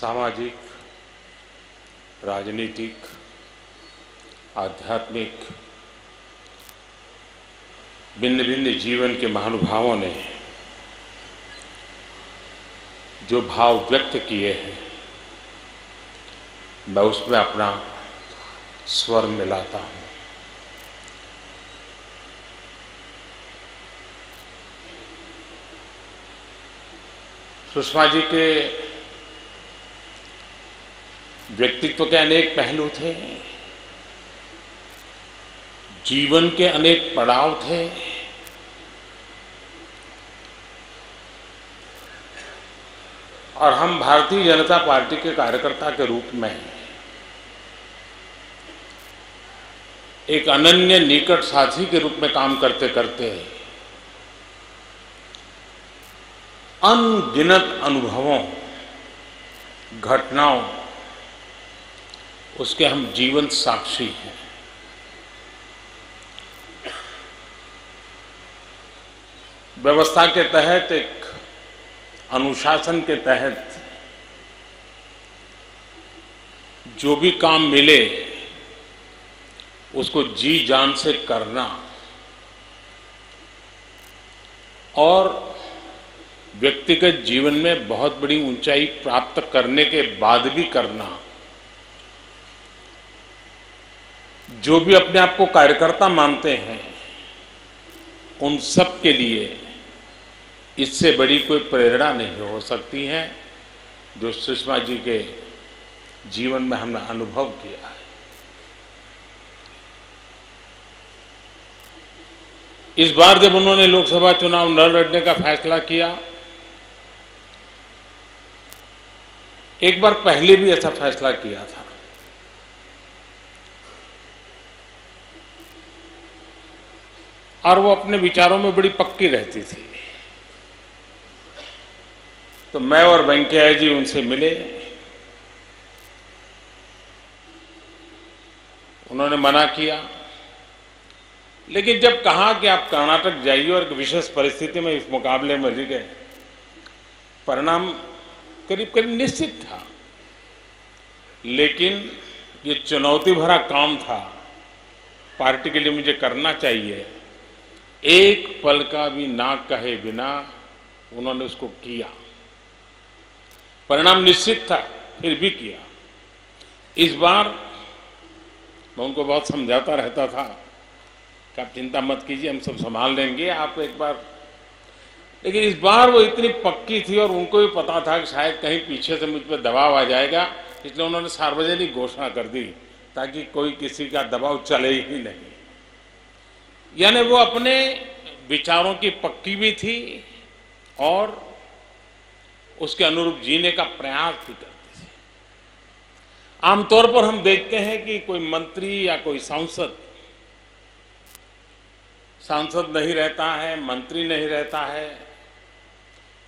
सामाजिक, राजनीतिक, आध्यात्मिक भिन्न भिन्न जीवन के महानुभावों ने जो भाव व्यक्त किए हैं, मैं उसमें अपना स्वर मिलाता हूँ। सुषमा जी के व्यक्तित्व के अनेक पहलू थे, जीवन के अनेक पड़ाव थे। और हम भारतीय जनता पार्टी के कार्यकर्ता के रूप में एक अनन्य निकट साथी के रूप में काम करते करते अनगिनत अनुभवों, घटनाओं उसके हम जीवन साक्षी हैं। व्यवस्था के तहत एक अनुशासन के तहत जो भी काम मिले, उसको जी जान से करना और व्यक्तिगत जीवन में बहुत बड़ी ऊंचाई प्राप्त करने के बाद भी करना। जो भी अपने आप को कार्यकर्ता मानते हैं, उन सब के लिए इससे बड़ी कोई प्रेरणा नहीं हो सकती है, जो सुषमा जी के जीवन में हमने अनुभव किया है। इस बार जब उन्होंने लोकसभा चुनाव न लड़ने का फैसला किया, एक बार पहले भी ऐसा फैसला किया था। और वो अपने विचारों में बड़ी पक्की रहती थी। तो मैं और वेंकैया जी उनसे मिले। उन्होंने मना किया। लेकिन जब कहा कि आप कर्नाटक जाइए और विशेष परिस्थिति में इस मुकाबले में जी गए परिणाम करीब करीब निश्चित था। लेकिन ये चुनौती भरा काम था। पार्टी के लिए मुझे करना चाहिए। एक पल का भी ना कहे बिना उन्होंने उसको किया। परिणाम निश्चित था, फिर भी किया। इस बार मैं उनको बहुत समझाता रहता था कि आप चिंता मत कीजिए, हम सब संभाल लेंगे, आप एक बार। लेकिन इस बार वो इतनी पक्की थी और उनको भी पता था कि शायद कहीं पीछे से मुझ पर दबाव आ जाएगा, इसलिए उन्होंने सार्वजनिक घोषणा कर दी ताकि कोई किसी का दबाव चले ही नहीं। यानी वो अपने विचारों की पक्की भी थी और उसके अनुरूप जीने का प्रयास भी करती थी। आमतौर पर हम देखते हैं कि कोई मंत्री या कोई सांसद सांसद नहीं रहता है, मंत्री नहीं रहता है,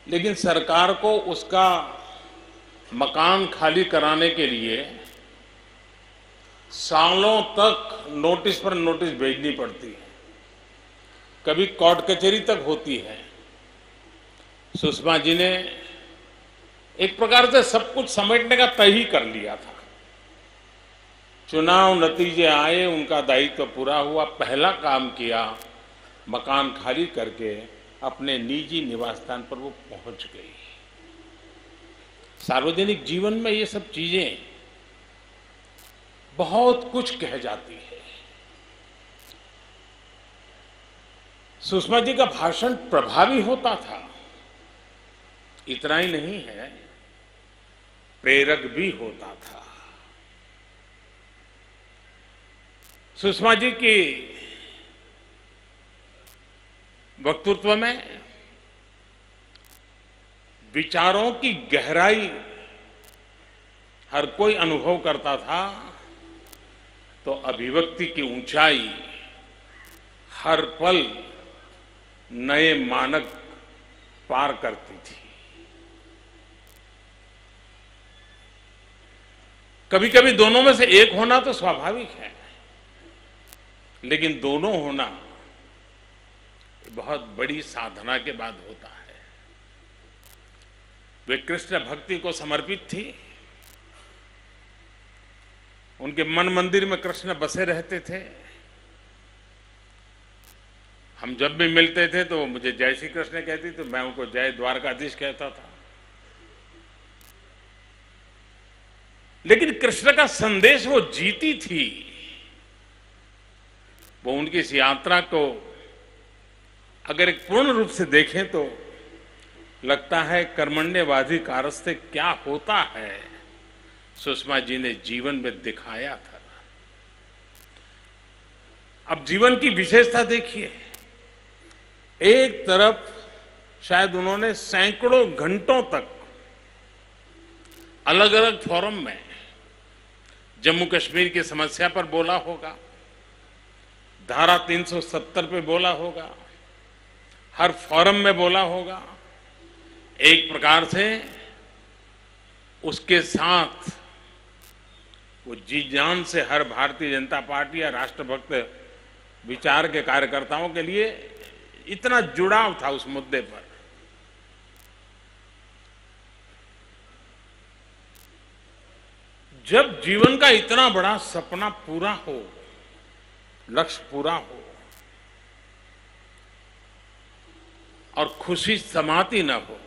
लेकिन सरकार को उसका मकान खाली कराने के लिए सालों तक नोटिस पर नोटिस भेजनी पड़ती है। कभी कोर्ट कचहरी तक होती है। सुषमा जी ने एक प्रकार से सब कुछ समेटने का तय ही कर लिया था। चुनाव नतीजे आए, उनका दायित्व पूरा हुआ, पहला काम किया, मकान खाली करके अपने निजी निवास स्थान पर वो पहुँच गई। सार्वजनिक जीवन में ये सब चीज़ें बहुत कुछ कह जाती है। सुषमा जी का भाषण प्रभावी होता था। इतना ही नहीं है, प्रेरक भी होता था। सुषमा जी की वक्तृत्व में विचारों की गहराई हर कोई अनुभव करता था तो अभिव्यक्ति की ऊंचाई हर पल नए मानक पार करती थी। कभी कभी दोनों में से एक होना तो स्वाभाविक है, लेकिन दोनों होना बहुत बड़ी साधना के बाद होता है। वे कृष्ण भक्ति को समर्पित थी। उनके मन मंदिर में कृष्ण बसे रहते थे। हम जब भी मिलते थे तो मुझे जय श्री कृष्ण कहती तो मैं उनको जय द्वारकाधीश कहता था। लेकिन कृष्ण का संदेश वो जीती थी। वो उनकी इस यात्रा को अगर एक पूर्ण रूप से देखें तो लगता है कर्मण्यवादी कारस्ते क्या होता है, सुषमा जी ने जीवन में दिखाया था। अब जीवन की विशेषता देखिए। एक तरफ़ शायद उन्होंने सैकड़ों घंटों तक अलग अलग फोरम में जम्मू कश्मीर की समस्या पर बोला होगा, धारा 370 पे बोला होगा, हर फोरम में बोला होगा। एक प्रकार से उसके साथ वो जी जान से हर भारतीय जनता पार्टी या राष्ट्रभक्त विचार के कार्यकर्ताओं के लिए इतना जुड़ाव था उस मुद्दे पर। जब जीवन का इतना बड़ा सपना पूरा हो, लक्ष्य पूरा हो, और खुशी समाती ना हो,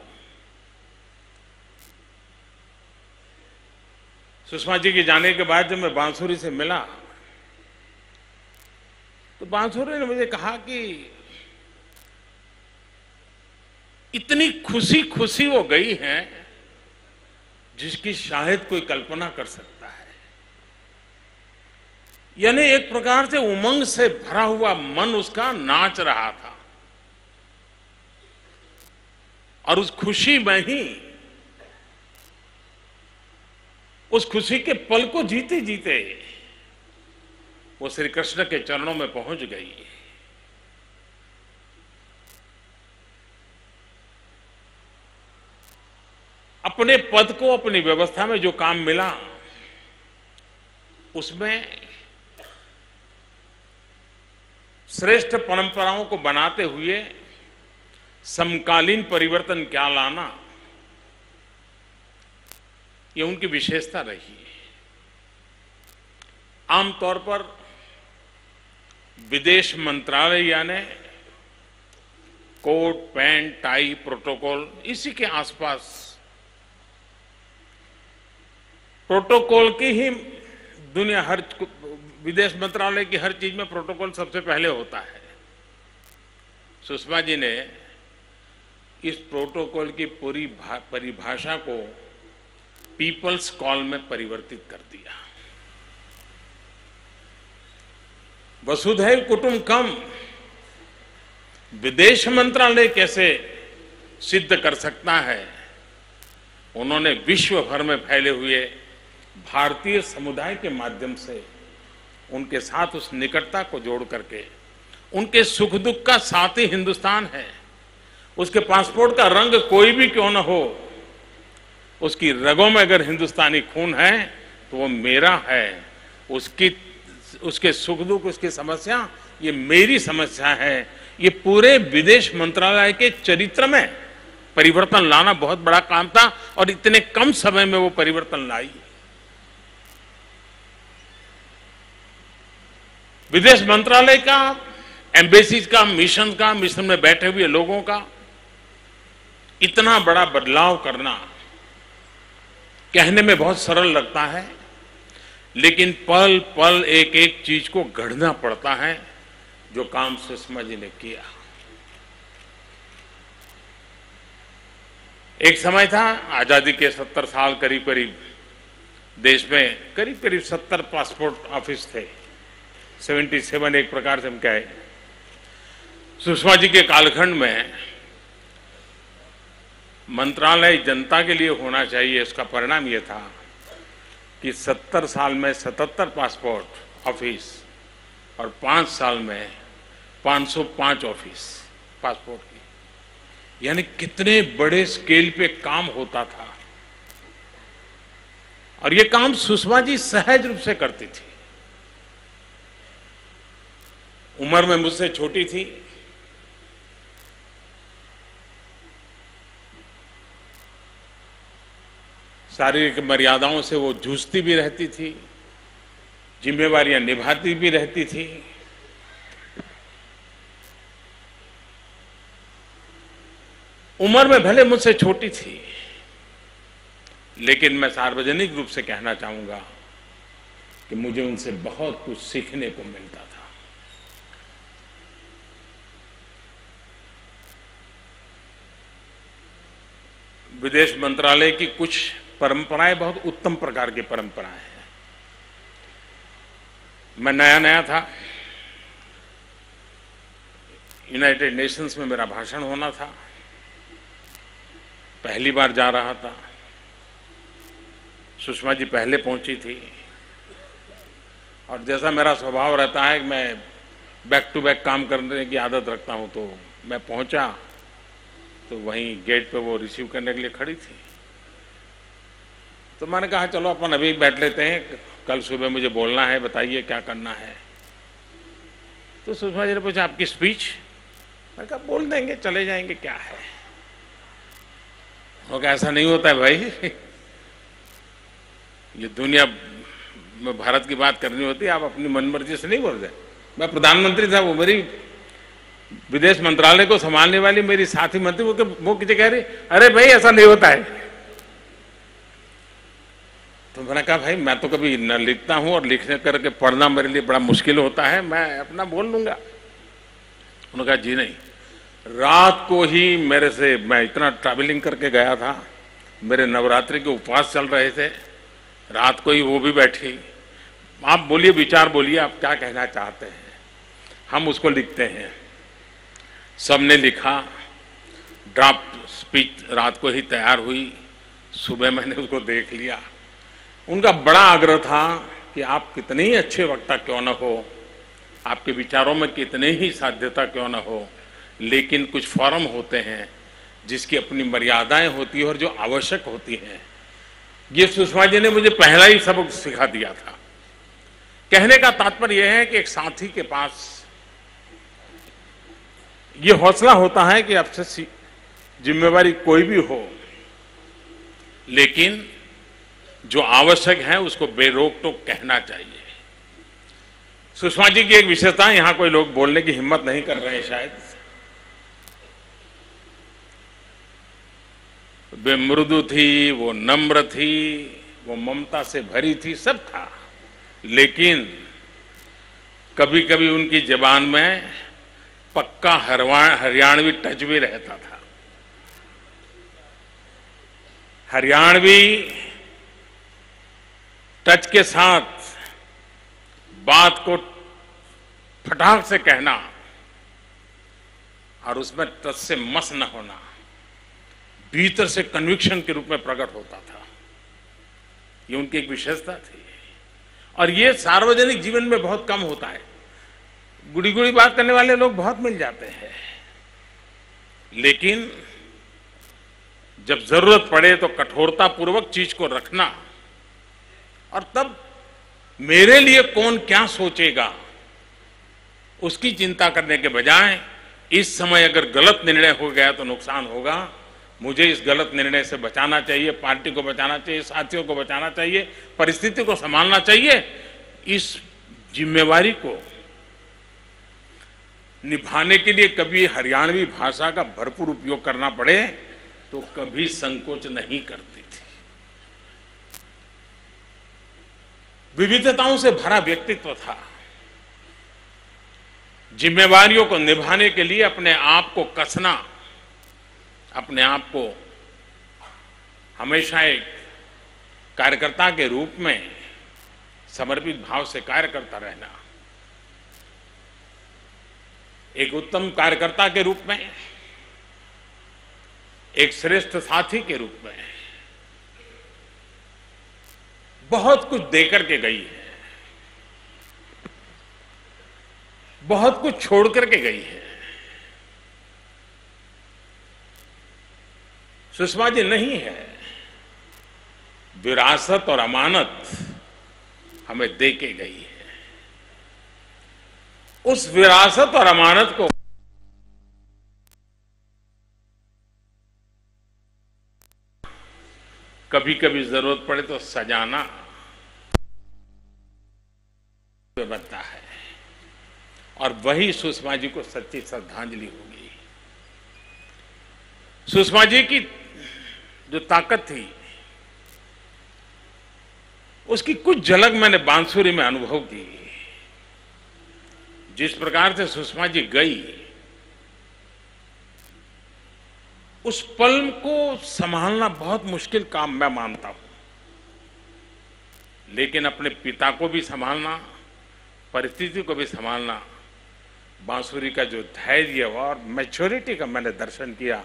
सुषमा जी के जाने के बाद जब मैं बांसुरी से मिला तो बांसुरी ने मुझे कहा कि इतनी खुशी खुशी वो गई हैं, जिसकी शायद कोई कल्पना कर सकता है। यानी एक प्रकार से उमंग से भरा हुआ मन उसका नाच रहा था। और उस खुशी में ही, उस खुशी के पल को जीते जीते वो श्री कृष्ण के चरणों में पहुँच गई। अपने पद को, अपनी व्यवस्था में जो काम मिला, उसमें श्रेष्ठ परंपराओं को बनाते हुए समकालीन परिवर्तन क्या लाना, ये उनकी विशेषता रही आमतौर पर विदेश मंत्रालय यानी कोट, पैंट, टाई, प्रोटोकॉल, इसी के आसपास प्रोटोकॉल की ही दुनिया, हर विदेश मंत्रालय की हर चीज़ में प्रोटोकॉल सबसे पहले होता है। सुषमा जी ने इस प्रोटोकॉल की पूरी परिभाषा को पीपल्स कॉल में परिवर्तित कर दिया। वसुधैव कुटुंबकम विदेश मंत्रालय कैसे सिद्ध कर सकता है? उन्होंने विश्व भर में फैले हुए भारतीय समुदाय के माध्यम से उनके साथ उस निकटता को जोड़ करके, उनके सुख दुख का साथ हिंदुस्तान है। उसके पासपोर्ट का रंग कोई भी क्यों ना हो, उसकी रगों में अगर हिंदुस्तानी खून है तो वो मेरा है। उसकी, उसके सुख दुख, उसकी समस्या, ये मेरी समस्या है। ये पूरे विदेश मंत्रालय के चरित्र में परिवर्तन लाना बहुत बड़ा काम था और इतने कम समय में वो परिवर्तन लाई। विदेश मंत्रालय का, एम्बेसीज का, मिशन का, मिशन में बैठे हुए लोगों का इतना बड़ा बदलाव करना कहने में बहुत सरल लगता है, लेकिन पल पल एक एक चीज़ को गढ़ना पड़ता है जो काम सुषमा जी ने किया। एक समय था, आज़ादी के सत्तर साल करीब करीब देश में करीब करीब सत्तर पासपोर्ट ऑफ़िस थे। सेवेंटी सेवन एक प्रकार से हम कहे। सुषमा जी के कालखंड में मंत्रालय जनता के लिए होना चाहिए, इसका परिणाम यह था कि 70 साल में 77 पासपोर्ट ऑफ़िस और पाँच साल में 505 ऑफ़िस पासपोर्ट की। यानी कितने बड़े स्केल पे काम होता था। और ये काम सुषमा जी सहज रूप से करती थी। उम्र में मुझसे छोटी थी। शारीरिक मर्यादाओं से वो जूझती भी रहती थी, जिम्मेवारियाँ निभाती भी रहती थी। उम्र में भले मुझसे छोटी थी, लेकिन मैं सार्वजनिक रूप से कहना चाहूँगा कि मुझे उनसे बहुत कुछ सीखने को मिलता था विदेश मंत्रालय की कुछ परंपराएँ बहुत उत्तम प्रकार की परंपराएँ हैं। मैं नया नया था। यूनाइटेड नेशंस में मेरा भाषण होना था। पहली बार जा रहा था। सुषमा जी पहले पहुँची थी। और जैसा मेरा स्वभाव रहता है कि मैं बैक टू बैक काम करने की आदत रखता हूँ तो मैं पहुँचा। तो वहीं गेट पे वो रिसीव करने के लिए खड़ी थी। तो मैंने कहा, चलो, अपन अभी बैठ लेते हैं। कल सुबह मुझे बोलना है, बताइए क्या करना है। तो सुषमा जी ने पूछा, आपकी स्पीच मैंने कहा, बोल देंगे, चले जाएँगे, क्या है? वो ऐसा नहीं होता है भाई। ये दुनिया में भारत की बात करनी होती है, आप अपनी मन मर्ज़ी से नहीं बोल रहे। मैं प्रधानमंत्री था वो मेरी विदेश मंत्रालय को संभालने वाली मेरी साथी मंत्री, वो वो किसी कह रही? अरे भाई, ऐसा नहीं होता है। तो मैंने कहा, भाई, मैं तो कभी न लिखता हूँ और लिखने करके पढ़ना मेरे लिए बड़ा मुश्किल होता है, मैं अपना बोल लूँगा। उन्होंने कहा, जी नहीं। रात को ही मेरे से, मैं इतना ट्रैवलिंग करके गया था। मेरे नवरात्रि के उपवास चल रहे थे। रात को ही वो भी बैठी। आप बोलिए, विचार बोलिए, आप क्या कहना चाहते हैं? हम उसको लिखते हैं। सबने लिखा, ड्राफ्ट स्पीच रात को ही तैयार हुई, सुबह मैंने उसको देख लिया। उनका बड़ा आग्रह था कि आप कितने ही अच्छे वक्ता क्यों न हो, आपके विचारों में कितने ही साध्यता क्यों न हो, लेकिन कुछ फॉर्म होते हैं जिसकी अपनी मर्यादाएँ होती है और जो आवश्यक होती हैं। ये सुषमा जी ने मुझे पहला ही सबक सिखा दिया था। कहने का तात्पर्य यह है कि एक साथी के पास ये हौसला होता है कि आपसे जिम्मेवारी कोई भी हो, लेकिन जो आवश्यक है उसको बेरोक टोक कहना चाहिए। सुषमा जी की एक विशेषता, यहाँ कोई लोग बोलने की हिम्मत नहीं कर रहे हैं शायद। वे मृदु थी, वो नम्र थी, वो ममता से भरी थी, सब था। लेकिन कभी कभी उनकी जबान में पक्का हरियाणवी टच भी रहता था। हरियाणवी टच के साथ बात को फटाक से कहना और उसमें टच से मस न होना, भीतर से कन्विक्शन के रूप में प्रकट होता था। ये उनकी एक विशेषता थी। और ये सार्वजनिक जीवन में बहुत कम होता है। गुड़ी गुड़ी बात करने वाले लोग बहुत मिल जाते हैं। लेकिन जब ज़रूरत पड़े तो कठोरता पूर्वक चीज़ को रखना और तब मेरे लिए कौन क्या सोचेगा, उसकी चिंता करने के बजाय इस समय अगर गलत निर्णय हो गया तो नुकसान होगा। मुझे इस गलत निर्णय से बचाना चाहिए, पार्टी को बचाना चाहिए, साथियों को बचाना चाहिए, परिस्थिति को संभालना चाहिए। इस जिम्मेवारी को निभाने के लिए कभी हरियाणवी भाषा का भरपूर उपयोग करना पड़े तो कभी संकोच नहीं करती थी। विविधताओं से भरा व्यक्तित्व था। जिम्मेवारियों को निभाने के लिए अपने आप को कसना, अपने आप को हमेशा एक कार्यकर्ता के रूप में समर्पित भाव से कार्य करता रहना। एक उत्तम कार्यकर्ता के रूप में, एक श्रेष्ठ साथी के रूप में, बहुत कुछ देकर के गई है। बहुत कुछ छोड़ करके गई है। सुषमा जी नहीं है। विरासत और अमानत हमें दे के गई है। उस विरासत और अमानत को। कभी कभी ज़रूरत पड़े तो सजाना बनता है। और वही सुषमा जी को सच्ची श्रद्धांजलि होगी। सुषमा जी की जो ताकत थी, उसकी कुछ झलक मैंने बांसुरी में अनुभव की। जिस प्रकार से सुषमा जी गई, उस पल को संभालना बहुत मुश्किल काम मैं मानता हूँ। लेकिन अपने पिता को भी संभालना, परिस्थिति को भी संभालना, बांसुरी का जो धैर्य और मैच्योरिटी का मैंने दर्शन किया,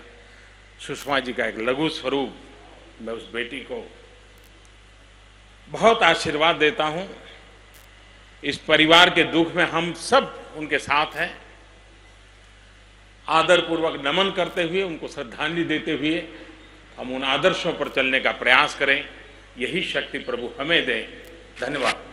सुषमा जी का एक लघु स्वरूप मैं उस बेटी को बहुत आशीर्वाद देता हूँ। इस परिवार के दुख में हम सब उनके साथ हैं। आदरपूर्वक नमन करते हुए, उनको श्रद्धांजलि देते हुए हम उन आदर्शों पर चलने का प्रयास करें। यही शक्ति प्रभु हमें दें। धन्यवाद।